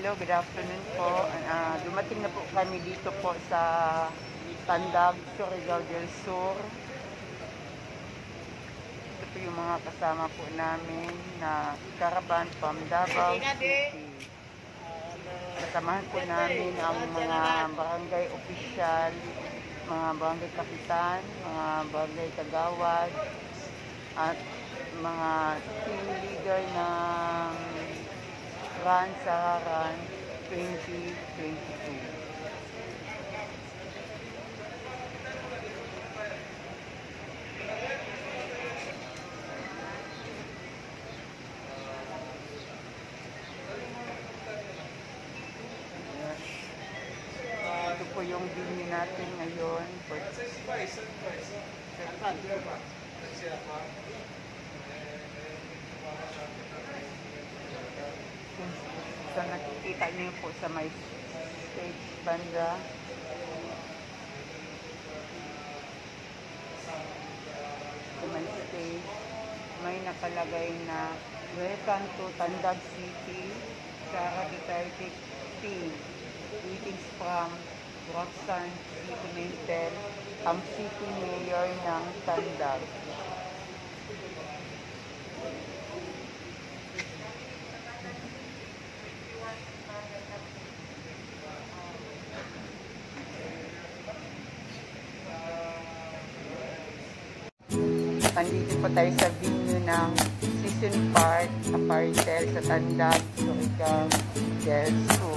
Hello, good afternoon po. Ah, dumating na po kami dito po sa Tandag, Surigao del Sur. Ito po yung mga kasama po namin na caravan from Davao City. Kasamahan po namin ang mga barangay official, mga barangay kapitan, mga barangay kagawad, at mga team leader ng Run sa Run 2022. Ito po yung venue natin ngayon. Kung sa nakikita niyo po sa may stage banda. Sa may stage, may nakalagay na Welcome to Tandag City, Sara Duterte Team. Greetings from Roxanne C. Pimentel, ang City Mayor ng Tandag. Nandito po tayo sa venue ng Season Park Apparel sa Tandag, Surigao del Sur.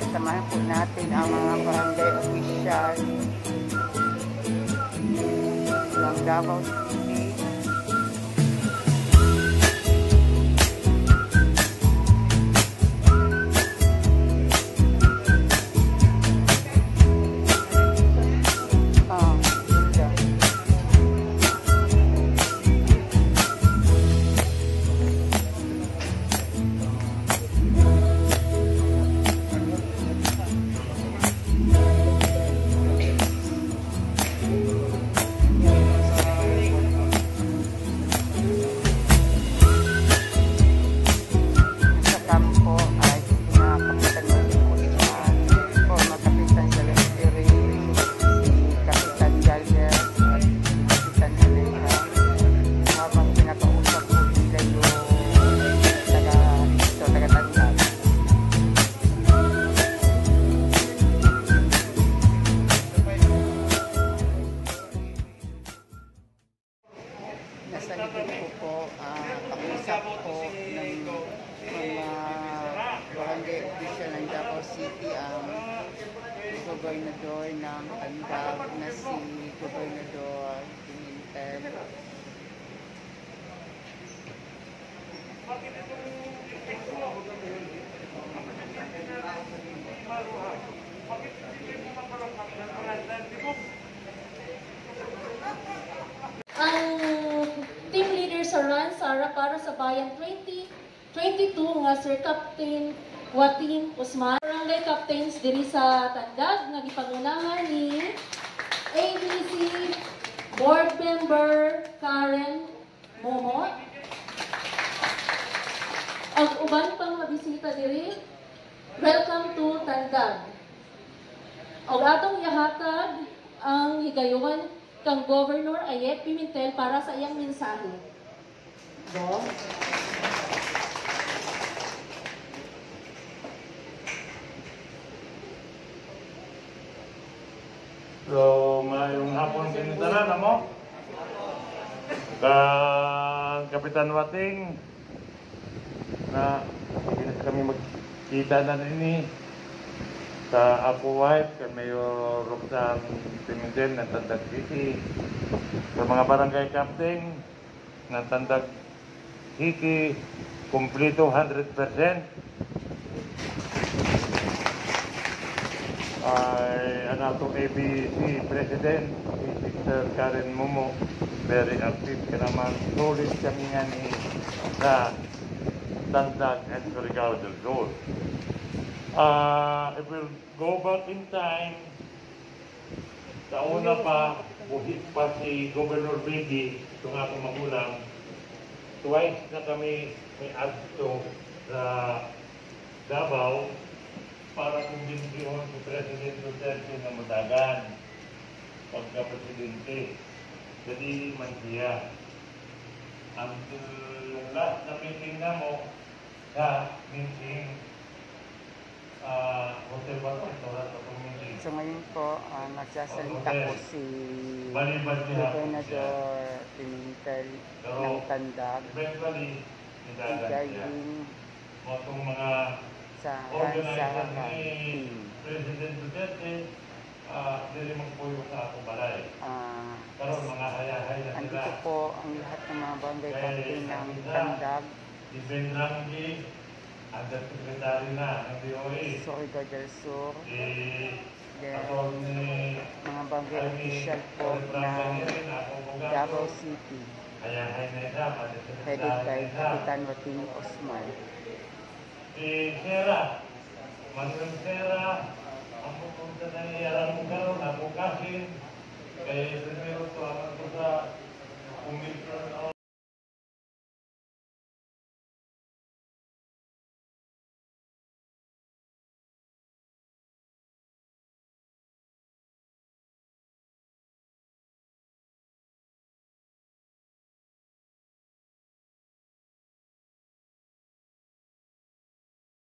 Kasamahan po natin ang mga barangay official ng Davao City. Gobernador ng Tandag na si Gobernador Pimentel. ang team leader sa Run Sara para sa Bayan 2022 nga Sir Captain Wating Usman. Barangay Captains diri sa Tandag nga gipangunahan ni ABC Board Member Karen Momo. Ang uban pang mabisita diri, welcome to Tandag. Og atong ihatag ang higayuhan kang Governor Ayet Pimentel para sa iyang mensahe. Go. So, mayong hapon sinitaran mo. Kang Kapitan Wating na kami magkita na rin sa Apo White, kay Mayor Roxanne Pimentel ng Tandag City, sa mga barangay captain ng Tandag City, kumplito 100%. Ay ang atong ABC President, si Sister Karen Momo, very active ka naman. Solid kami nga ni sa Tandag at Surigao del Sur. Uh, if we'll go back in time, sa una pa, buhit pa si Governor Bibi, itong akong magulang, twice na kami may adto sa Davao para kumbinsiyon si President Duterte na madagan pagka-presidente. Jadi man siya. Until yung last na meeting na mo sa meeting ah hotel ba ito? Ito na itong meeting. So ngayon po, ah, nagsasalita po si. Gobernador Pimentel ng Tandag, Eventually, nidagan siya. regarding O mga sa organizer Ransahan ni. President Duterte, ah, dili magpuyo sa ako balay. Ah, Karon mga hayahay na sila. andito po ang lahat ng mga barangay captain ng Tandag, Si Ben Rangi, Undersecretary na ng DOE. Surigao del Sur, Si then mga barangay official po ng Davao. City, Hayahay na isa, headed by Undersecretary eh, Serra, Manuel Serra, ambos contenían a la mujer, la primero toda la cosa, un